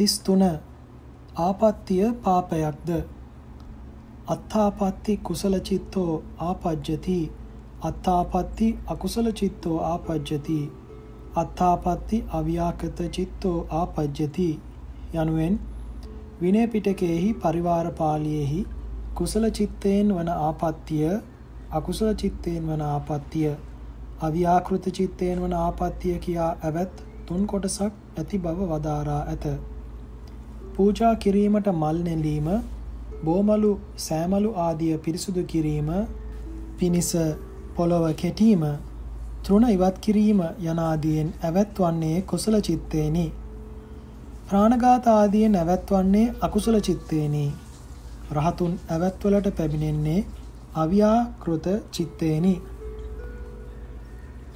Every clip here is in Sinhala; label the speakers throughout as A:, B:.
A: 33 ආපත්‍ය පාපයක්ද? අත්තාපත්ති කුසල චිත්තෝ ආපජ්ජති. අත්තාපත්ති අකුසල චිත්තෝ ආපජ්ජති. අත්තාපත්ති අව්‍යාකත චිත්තෝ ආපජ්ජති. යනුවෙන් විනය පිටකයේහි පරිවාර පාළියේහි කුසල චිත්තයෙන් වන ආපත්‍ය අකුසල චිත්තයෙන් වන ආපත්‍ය අව්‍යාකෘත චිත්තයෙන් වන ආපත්‍ය කියා ඇවත් තුන් කොටසක් ඇති බව වදාරා ඇත. පූජා කිරීමට මල් නෙලීම, බෝමලු, සෑමලු ආදිය පිරිසුදු කිරීම, පිනිස පොළව කෙටීම, තෘණ ඉවත් කිරීම යන ආදියෙන් ඇවැත්වන්නේ කුසල චිත්තේනි. ප්‍රාණඝාත ආදියෙන් ඇවැත්වන්නේ අකුසල චිත්තේනි. රහතුන් ඇවැත්වලට පැමිණෙන්නේ අව්‍යාකෘත චිත්තේනි.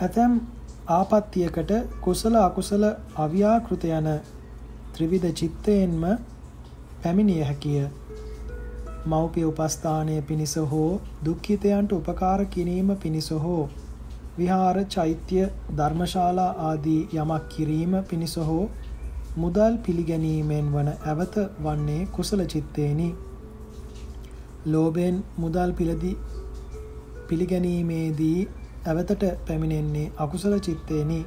A: ඇතැම් ආපත්‍යයකට කුසල අකුසල අව්‍යාකෘත යන ත්‍රිවිධ චිත්තයෙන්ම පැමිණිය හැකිය. මෞපිය උපස්ථානය පිණිස හෝ දුක්ඛිතයන්ට උපකාර කිරීම පිණිස හෝ විහාර චෛත්‍ය ධර්මශාලා ආදී යමක් කිරීම පිණිස හෝ මුදල් පිළිගැනීමෙන් වන ඇවත වන්නේ කුසල චිත්තේනි. ලෝභයෙන් මුදල් පිළදී පිළිගැනීමේදී ඇවතට පැමිණෙන්නේ අකුසල චිත්තේනි.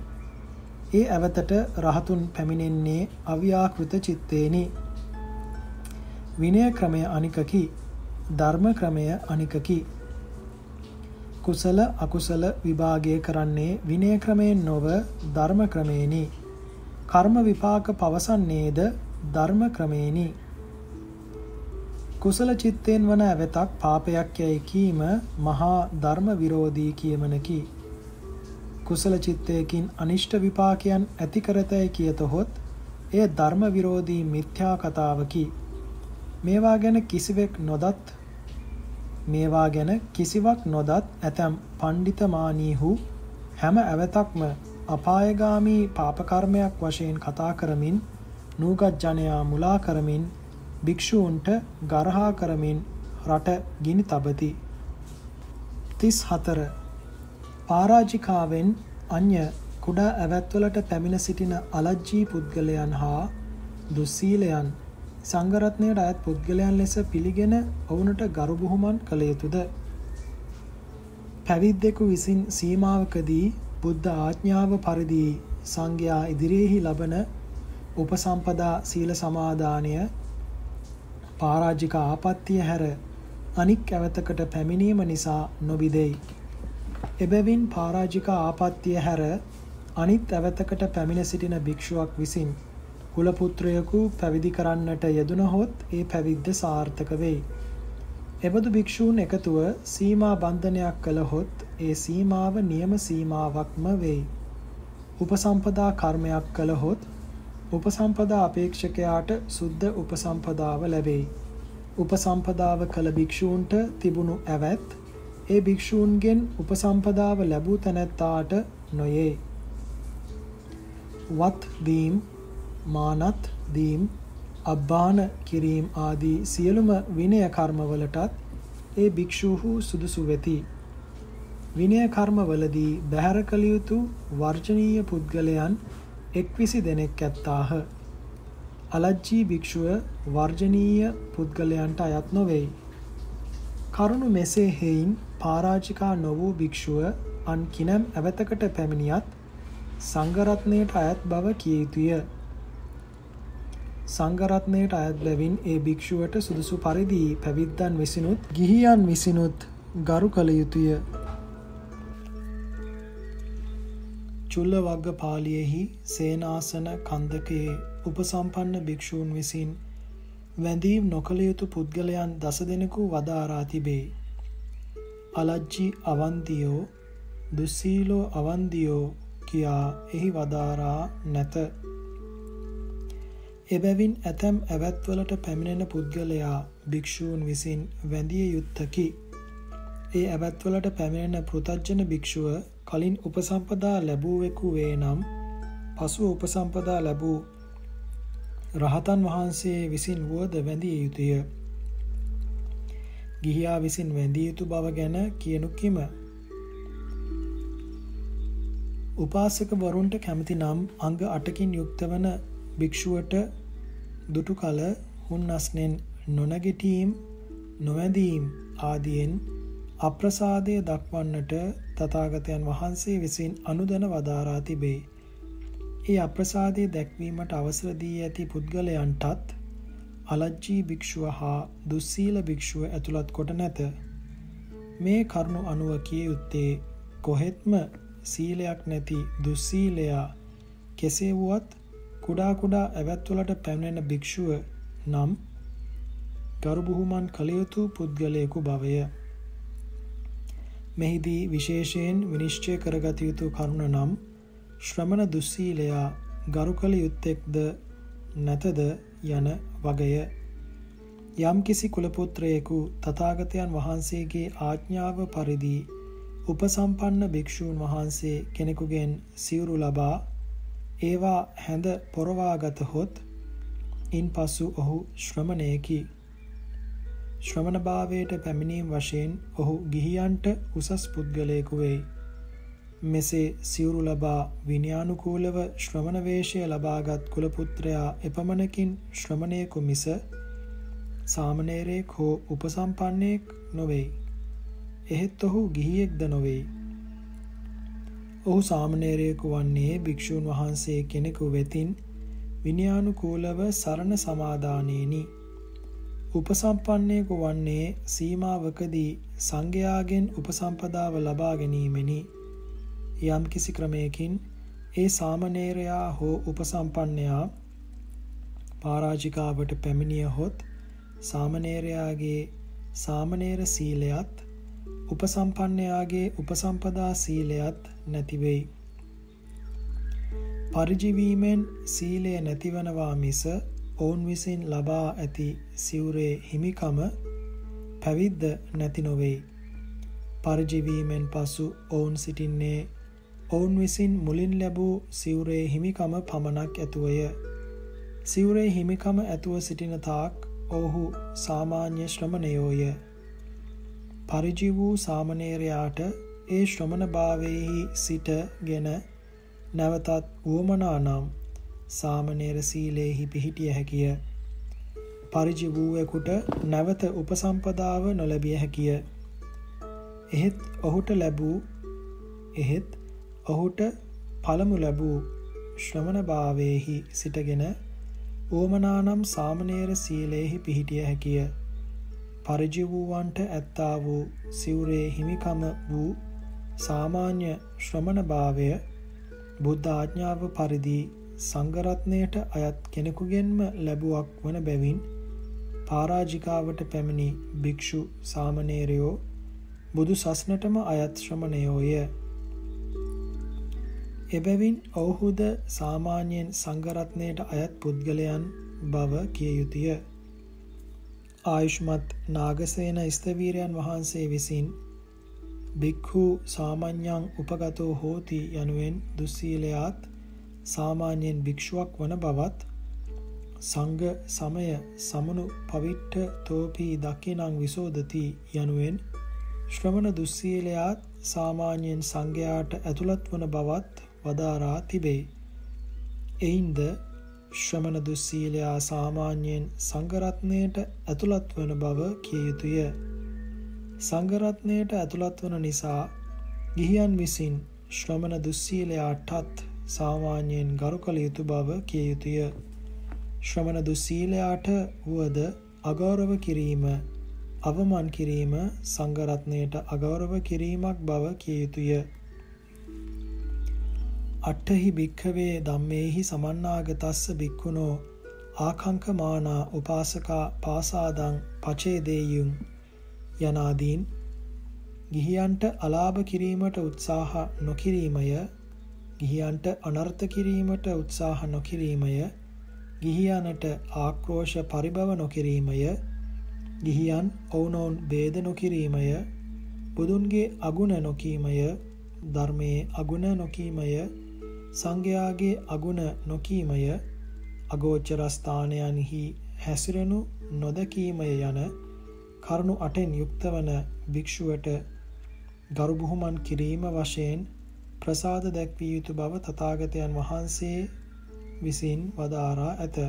A: ඒ ඇවතට රහතුන් පැමිණෙන්නේ අව්‍යාකෘත චිත්තේනි. විනය ක්‍රමය අනිකකි. ධර්ම ක්‍රමය අනිකකි. කුසල අකුසල විභාගය කරන්නේ විනය ක්‍රමයෙන් නොව ධර්ම ක්‍රමේනි. කර්ම විපාක පවසන්නේද ධර්ම ක්‍රමේනි. කුසල චිත්තයෙන් වන ඇවතක් පාපයක් යැයි කීම මහා ධර්ම විරෝධී කියමනකි. කුසල චිත්තයකින් අනිෂ්ට විපාකයන් ඇති කරතැයි කියතහොත් එය ධර්ම විරෝධී මිත්‍යා කතාවකි. මේවා ගැන කිසිවෙක් නොදත් මේවා ගැන කිසිවක් නොදත් ඇතැම් පණ්ඩිතමානීහු හැම ඇවතක්ම අපායගාමී පාපකර්මයක් වශයෙන් කතා කරමින් නූගත් ජනයා මුලා කරමින් භික්ෂූන්ට ගරහා කරමින් රට ගිනි තබති. 34 පාරාජිකාවෙන් අන්‍ය කුඩා ඇවැත්වලට පැමිණ සිටින අලජ්ජී පුද්ගලයන් හා දුස්සීලයන් සංඝරත්නයට අයත් පුද්ගලයන් ලෙස පිළිගෙන ඔවුනට ගරු බුහුමන් කළ යුතුද? පැවිද්දෙකු විසින් සීමාවකදී බුද්ධ ආඥාව පරිදි සංඝයා ඉදිරියේහි ලබන උපසම්පදා සීල සමාදානය පරාජික ආපත්‍ය හැර අනික් ඇවතකට පැමිණීම නිසා නොබිදෙයි. එබැවින් පරාජික ආපත්‍ය හැර අනිත් ඇවතකට පැමිණ සිටින භික්ෂුවක් විසින් කුල පුත්‍රයෙකු පැවිදි කරන්නට යෙදුනහොත් ඒ පැවිද්ද සාර්ථක වෙයි. එබඳු භික්ෂූන් එකතුව සීමා බන්ධනයක් කළහොත් ඒ සීමාව නියම සීමාවක්ම වෙයි. උපසම්පදා කර්මයක් කළහොත් උපසම්පදා අපේක්ෂකයාට සුද්ධ උපසම්පදාව ලැබෙයි. උපසම්පදාව කළ භික්ෂූන්ට තිබුණු ඇවැත් ඒ භික්ෂූන්ගෙන් උපසම්පදාව ලැබූ තැනැත්තාට නොයේ. වත් දීම් මානත් දීම් අබ්බාන කිරීම් ආදී සියලුම විනය කර්මවලටත් ඒ භික්ෂූහු සුදුසු වෙති. විනය කර්මවලදී බැහැර කළ යුතු වර්ජනීය පුද්ගලයන් එක්විසි දෙනෙක් ඇත්තාහ. අලජ්ජී භික්ෂුව වර්ජනීය පුද්ගලයන්ට අයත් නොවෙයි. කරුණු මෙසේ හේයින් පාරාජිකා නොවූ භික්ෂුව අන් කිනම් ඇවතකට පැමිණියත් සංඝරත්නයට අයත් බව කිය යුතුය. සංඝරත්නයට අයත් බැවින් ඒ භික්ෂුවට සුදුසු පරිදි පැවිද්දන් විසිනුත් ගිහියන් විසිනුත් ගරු කළ යුතුය. චුල්ල වග්ග පාළියෙහි සේනාසන කන්දකයේ උපසම්පන්න භික්ෂූන් විසින් වැඳීම් නොකළ යුතු පුද්ගලයන් දස දෙනෙකු වදාරා තිබේ. අලජ්ජි අවන්දියෝ දුස්සීලෝ අවන්දියෝ කියා එහි වදාරා නැත. එබැවින් ඇතැම් ඇවැත්වලට පැමිණෙන පුද්ගලයා භික්‍ෂූන් විසින් වැඳිය යුත්තකි. ඒ ඇවැත්වලට පැමිණෙන පෘතජ්ජන භික්‍ෂුව කලින් උපසම්පදා ලැබූවෙකු වේ නම් පසුව උපසම්පදා ලැබූ රහතන් වහන්සේ විසින් වුවද වැඳිය යුතුය. ගිහියා විසින් වැඳිය යුතු බව ගැන කියනු කිම. උපාසක වරුන්ට කැමති නම් අංග අටකින් යුක්ත වන භික්ෂුවට දුටු කල හුන්නස්නෙන් නොනැගිටීම් නොවැඳීම් ආදියෙන් අප්‍රසාදය දක්වන්නට තථාගතයන් වහන්සේ විසින් අනුදැන වදාරා තිබේ. ඒ අප්‍රසාදය දැක්වීමට අවසර දී ඇති පුද්ගලයන්ටත් අලජ්ජී භික්ෂුව හා දුස්සීල භික්ෂුව ඇතුළත් කොට නැත. මේ කරුණු අනුව කිය යුත්තේ කොහෙත්ම සීලයක් නැති දුස්සීලයා කෙසේ වුවත් කුඩා කුඩා ඇවැත්වලට පැමිණෙන භික්ෂුව නම් ගරු බුහුමන් කළ යුතු පුද්ගලයෙකු බවය. මෙහිදී විශේෂයෙන් විනිශ්චය කරගත යුතු කරුණ නම් ශ්‍රමණ දුස්සීලයා ගරු කළ යුත්තෙක්ද නැතද යන වගය යම්කිසි කුලපුත්‍රයෙකු තථාගතයන් වහන්සේගේ ආඥාව පරිදි උපසම්පන්න භික්ෂූන් වහන්සේ කෙනෙකුගෙන් සිවුරු ලබා ඒවා හැඳ පොරවාගතහොත් ඉන්පසු ඔහු ශ්‍රමණයෙකි ශ්‍රමණ භාවයට පැමිණීම වශයෙන් ඔහු ගිහියන්ට උසස් පුද්ගලයෙකු වෙයි. මෙසේ සිවුරු ලබා විනයානුකූලව ශ්‍රමණ වේශය ලබාගත් කුල පුත්‍රයා එපමණකින් ශ්‍රමණයෙකු මිස සාමණේරයෙක් හෝ උපසම්පන්නයෙක් නොවේයි. එහෙත් ඔහු ගිහියෙක්ද නොවේයි. ඔහු සාමණේරයෙකු වන්නේ භික්ෂූන් වහන්සේ කෙනෙකු වෙතින් විනයානුකූලව සරණ සමාදානේනි. උපසම්පන්නයෙකු වන්නේ සීමාවකදී සංඝයාගෙන් උපසම්පදාව ලබා ගැනීමෙනි. යම් කිසි ක්‍රමයකින් ඒ සාමණේරයා හෝ උපසම්පන්නයා පරාජිකාවට පැමිණියහොත් සාමණේරයාගේ සාමණේර සීලයත් උපසම්පන්නයාගේ උපසම්පදා සීලයත් නැති වෙයි. පරිජීවීමෙන් සීලය නැතිවනවා මිස ඔවුන් විසින් ලබා ඇති සිවුරේ හිමිකම පැවිද්ද නැති නොවෙයි. පරිජිවීමෙන් පසු ඔවුන් සිටින්නේ ඔවුන් විසින් මුලින් ලැබූ සිවුරේ හිමිකම පමණක් ඇතුවය. සිවුරේ හිමිකම ඇතුව සිටින තාක් ඔහු සාමාන්‍ය ශ්‍රමණයෝය. පරිජි වූ සාමණේරයාට ඒ ශ්‍රමණ භාවයෙහි සිටගෙන නැවතත් වුවමනා නම් සාමනීර සීලේහි පිහිටිය හැකිය. පරිජි වූවෙකුට නැවත උපසම්පදාව නොලැබිය හැකිය. එහෙත් ඔහුට ලැබූ එහෙත් ඔහුට පළමු ලැබූ ශ්‍රමණ භාවයේහි සිටගෙන ඕමනානම් සාමනීර සීලේහි පිහිටිය හැකිය. පරිජි වූවන්ට ඇත්තා වූ සිවුරේ හිමිකම වූ සාමාන්‍ය ශ්‍රමණ භාවය බුද්ධ ආඥාව පරිදි සංඝරත්නයට අයත් කෙනෙකුගෙන්ම ලැබුවක් වන බැවින් පරාජිකාවට පැමිණි භික්ෂු සාමණේරයෝ බුදු සස්නටම අයත් ශ්‍රමණයෝය. එබැවින් ඔවුහුද සාමාන්‍යයෙන් සංඝරත්නයට අයත් පුද්ගලයන් බව කිය යුතුය. ආයුෂ්මත් නාගසේන ස්තවීරයන් වහන්සේ විසින් භික්ඛු සාමඤ්ඤං උපගතෝ හෝති යනුවෙන් දුස්සීලයාත් සාමාන්‍යයෙන් භික්ෂුවක් වන බවත් සංඝ සමය සමනු පවිට්ඨ තෝපී දකිනං විසෝදති යනුවෙන් ශ්‍රමණ දුස්සීලයාත් සාමාන්‍යයෙන් සංඝයාට ඇතුළත් වන බවත් වදාරා තිබේ. එයින්ද ශ්‍රමණ දුස්සීලයා සාමාන්‍යයෙන් සංඝරත්නයට ඇතුළත් වන බව කිය යුතුය. සංඝරත්නයට ඇතුළත් වන නිසා ගිහියන් විසින් ශ්‍රමණ දුස්සීලයාටත් සාමාන්‍යයෙන් ගරු කළ යුතු බව කිය යුතුය. ශ්‍රමණ දුස්සීලයාට වුවද අගෞරව කිරීම අවමන් කිරීම සංඝරත්නයට අගෞරව කිරීමක් බව කිය යුතුය. අට්ඨහි භික්ඛවේ ධම්මේහි සමන්නාගතස්ස භික්ඛුනෝ ආකංකමානා උපාසකා පාසාදං පචේදේයුම් යනාදීන් ගිහියන්ට අලාභ කිරීමට උත්සාහ නොකිරීමය. ගිහියන්ට අනර්ථ කිරීමට උත්සාහ නොකිරීමය. ගිහියනට ආක්‍රෝෂ පරිභව නොකිරීමය. ගිහියන් ඔවුනොවුන් ભેද නොකිරීමය. බුදුන්ගේ අගුණ නොකීමය. ධර්මයේ අගුණ නොකීමය. සංඝයාගේ අගුණ නොකීමය අගෝචර ස්ථානයන්හි හැසිරෙනු නොදකීමය යන කරුණු අටෙන් යුක්තවන භික්ෂුවට ගරු බුහුමන් කිරීම වශයෙන් ප්‍රසාද දැක්විය යුතු බව තථාගතයන් වහන්සේ විසින් වදාරා ඇත.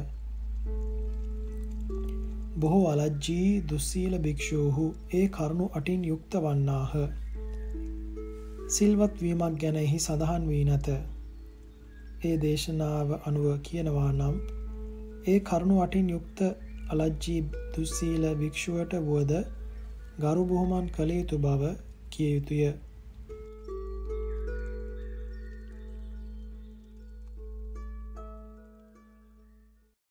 A: බොහෝ අලජ්ජී දුස්සීල භික්ෂූහු ඒ කරුණු අටින් යුක්ත වන්නාහ. සිල්වත් වීමක් ගැන එහි සඳහන් වී නැත. ඒ දේශනාව අනුව කියනවා නම් ඒ කරුණු අටින් යුක්ත අලජ්ජී දුස්සීල භික්ෂුවට වුවද ගරු බුහුමන් කළ යුතු බව කිය යුතුය.